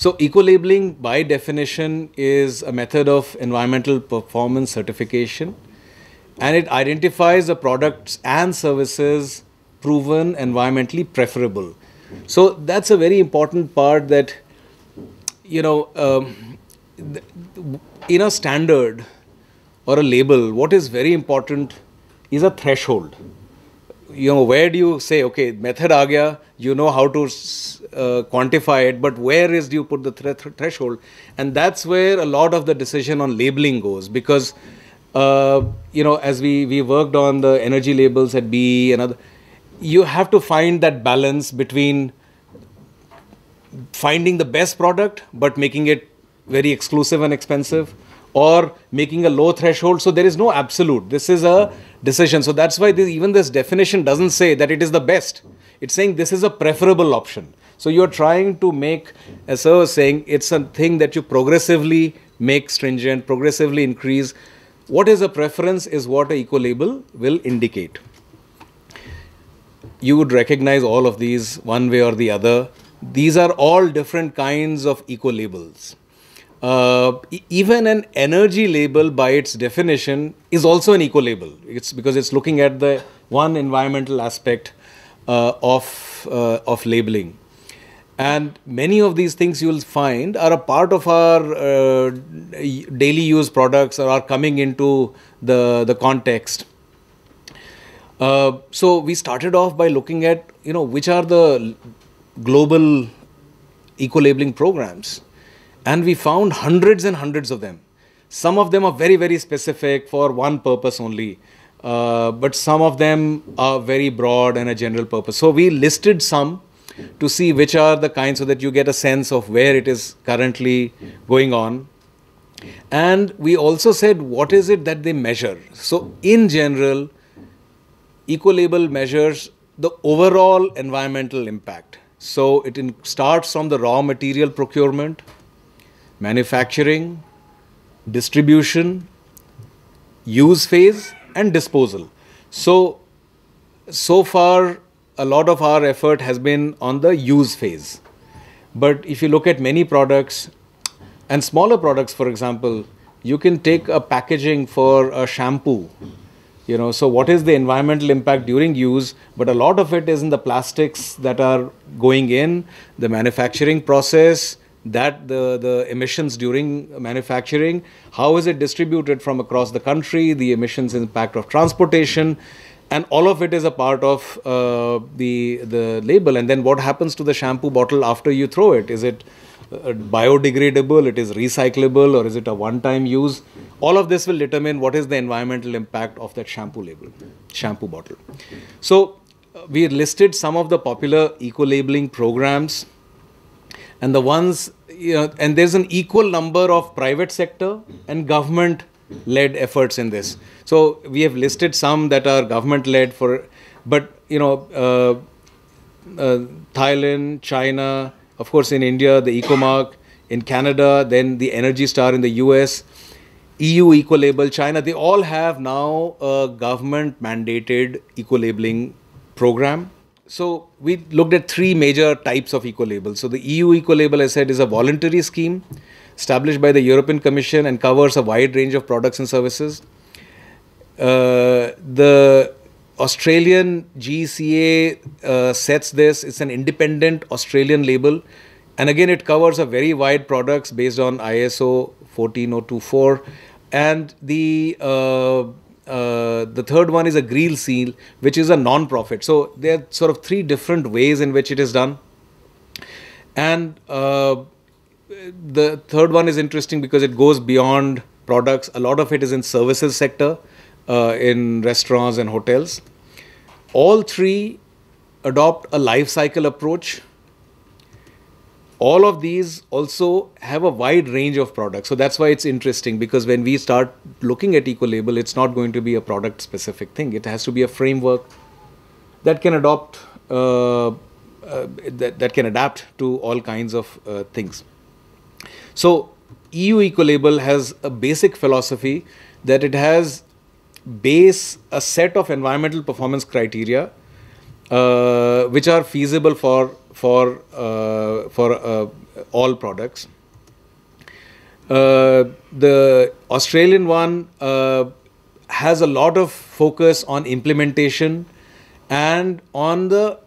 So, eco labeling by definition is a method of environmental performance certification and it identifies the products and services proven environmentally preferable. So, that's a very important part that, you know, um, in a standard or a label, what is very important is a threshold you know where do you say okay method aa you know how to uh, quantify it but where is do you put the th- threshold? And that's where a lot of the decision on labeling goes because uh, you know as we we worked on the energy labels at BEE and other you have to find that balance between finding the best product but making it very exclusive and expensive or making a low threshold so there is no absolute this is a decision. So that's why this, even this definition doesn't say that it is the best. It's saying this is a preferable option. So you're trying to make, as I was saying, it's a thing that you progressively make stringent, progressively increase. What is a preference is what a eco label will indicate. You would recognize all of these one way or the other. These are all different kinds of eco labels uh, even an energy label by its definition is also an eco label it's because it's looking at the one environmental aspect uh, of uh, of labeling. And many of these things you will find are a part of our uh, daily use products or are coming into the the context. Uh, so we started off by looking at you know which are the global eco labeling programs and we found hundreds and hundreds of them. Some of them are very, very specific for one purpose only. Uh, but some of them are very broad and a general purpose. So we listed some to see which are the kinds so that you get a sense of where it is currently going on. And we also said what is it that they measure. So in general, eco-label measures the overall environmental impact. So it starts from the raw material procurement, manufacturing, distribution, use phase, and disposal. So, so far, a lot of our effort has been on the use phase. But if you look at many products and smaller products, for example, you can take a packaging for a shampoo. You know, so what is the environmental impact during use? But a lot of it is in the plastics that are going in, the manufacturing process, that the, the emissions during manufacturing, how is it distributed from across the country, the emissions impact of transportation, and all of it is a part of uh, the the label. And then what happens to the shampoo bottle after you throw it? Is it uh, biodegradable? It is recyclable, or is it a one-time use? All of this will determine what is the environmental impact of that shampoo label, shampoo bottle. So uh, we listed some of the popular eco-labeling programs and the ones you know, and there's an equal number of private sector and government led efforts in this. So we have listed some that are government led for but you know uh, uh, thailand china of course in india the ecomark in canada then the energy star in the us eu eco label china they all have now a government mandated eco labeling program so we looked at three major types of eco-labels. So the EU eco-label, I said, is a voluntary scheme established by the European Commission and covers a wide range of products and services. Uh, the Australian GECA uh, sets this. It's an independent Australian label, and again, it covers a very wide products based on ISO 14024, and the uh, uh, the third one is a Green Seal, which is a non-profit. So there are sort of three different ways in which it is done. And uh, the third one is interesting because it goes beyond products. A lot of it is in services sector, uh, in restaurants and hotels. All three adopt a life cycle approach all of these also have a wide range of products. So that's why it's interesting because when we start looking at eco label, it's not going to be a product specific thing. It has to be a framework that can adopt, uh, uh, that, that can adapt to all kinds of uh, things. So EU eco label has a basic philosophy that it has base a set of environmental performance criteria uh, which are feasible for for uh, for uh, all products. Uh, the Australian one has a lot of focus on implementation and on the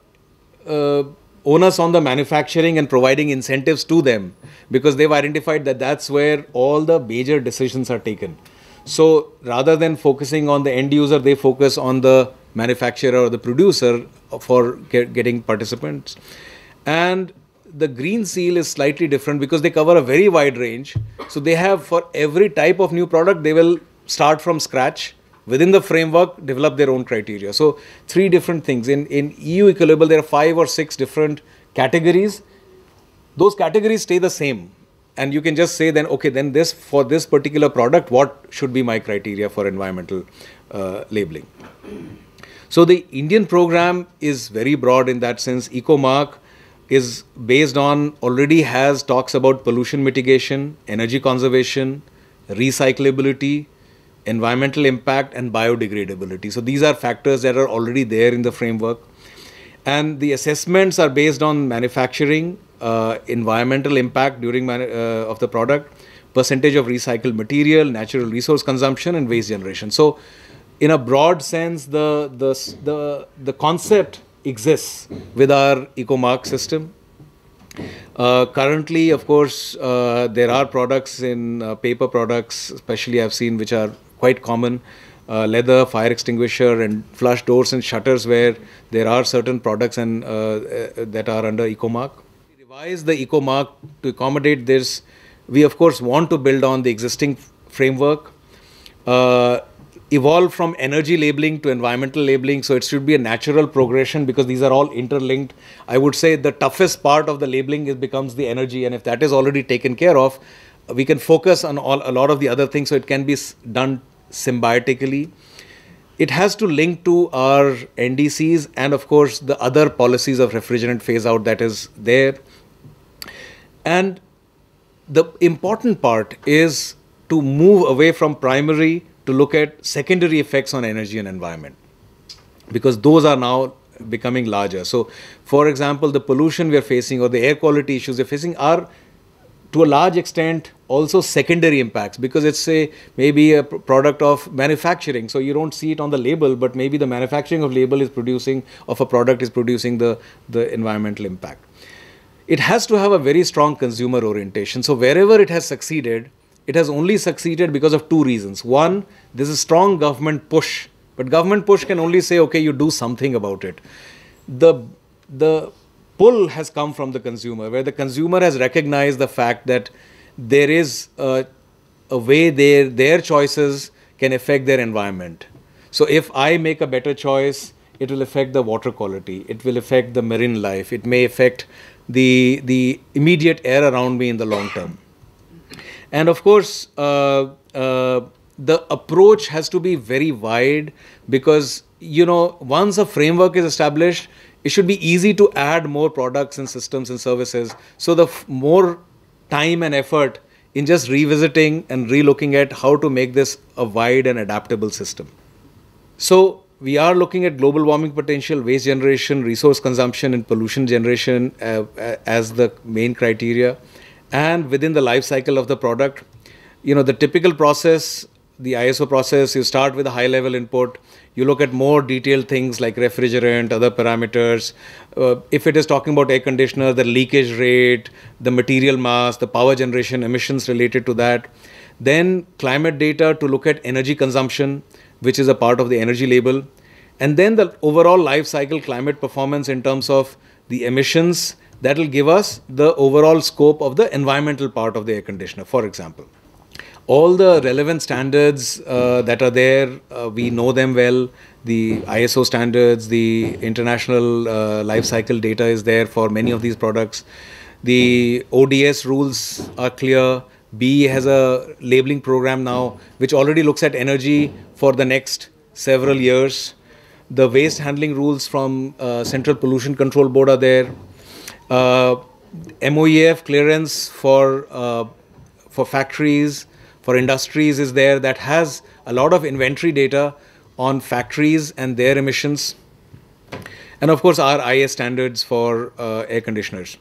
uh, onus on the manufacturing and providing incentives to them because they've identified that that's where all the major decisions are taken. So rather than focusing on the end user, they focus on the manufacturer or the producer for get, getting participants. And the green seal is slightly different because they cover a very wide range. So they have for every type of new product, they will start from scratch. Within the framework develop their own criteria. So three different things. In in eu ecolabel there are five or six different categories. Those categories stay the same. And you can just say then okay then this for this particular product what should be my criteria for environmental uh, labeling? So the indian program is very broad in that sense. Ecomark is based on already has talks about pollution mitigation energy conservation recyclability environmental impact and biodegradability so these are factors that are already there in the framework and the assessments are based on manufacturing uh, environmental impact during uh, of the product, percentage of recycled material, natural resource consumption, and waste generation. So, in a broad sense, the the the the concept exists with our EcoMark system. Uh, currently, of course, uh, there are products in uh, paper products, especially I've seen, which are quite common. Uh, leather, fire extinguisher, and flush doors and shutters, where there are certain products and that are under EcoMark revise the eco mark to accommodate this. We, of course, want to build on the existing framework, uh, evolve from energy labeling to environmental labeling. So it should be a natural progression because these are all interlinked. I would say the toughest part of the labeling is becomes the energy, and if that is already taken care of, we can focus on all, a lot of the other things. So it can be done symbiotically it has to link to our NDCs and, of course, the other policies of refrigerant phase out that is there. And the important part is to move away from primary to look at secondary effects on energy and environment because those are now becoming larger. So, for example, the pollution we are facing or the air quality issues we are facing are to a large extent also secondary impacts because it's a maybe a product of manufacturing so you don't see it on the label but maybe the manufacturing of label is producing of a product is producing the the environmental impact it has to have a very strong consumer orientation. So wherever it has succeeded, it has only succeeded because of two reasons. One, there's a strong government push, but government push can only say, okay, you do something about it. The the pull has come from the consumer, where the consumer has recognized the fact that there is a, a way their their choices can affect their environment. So if I make a better choice, it will affect the water quality, it will affect the marine life, it may affect the the immediate air around me in the long term. And of course, uh, uh, the approach has to be very wide because you know once a framework is established, it should be easy to add more products and systems and services. So the more time and effort in just revisiting and relooking at how to make this a wide and adaptable system. So we are looking at global warming potential, waste generation, resource consumption, and pollution generation uh, uh, as the main criteria. And within the life cycle of the product, you know, the typical process, the ISO process, you start with a high level input. You look at more detailed things like refrigerant, other parameters. Uh, if it is talking about air conditioner, the leakage rate, the material mass, the power generation emissions related to that. Then climate data to look at energy consumption which is a part of the energy label. And then the overall life cycle climate performance in terms of the emissions that will give us the overall scope of the environmental part of the air conditioner, for example. All the relevant standards uh, that are there, uh, we know them well. The ISO standards, the international uh, life cycle data is there for many of these products. The ODS rules are clear. BEE has a labeling program now which already looks at energy for the next several years. The waste handling rules from uh, Central Pollution Control Board are there. Uh, MOEF clearance for uh, for factories, for industries is there that has a lot of inventory data on factories and their emissions. and of course our IS standards for uh, air conditioners.